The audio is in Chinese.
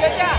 Good.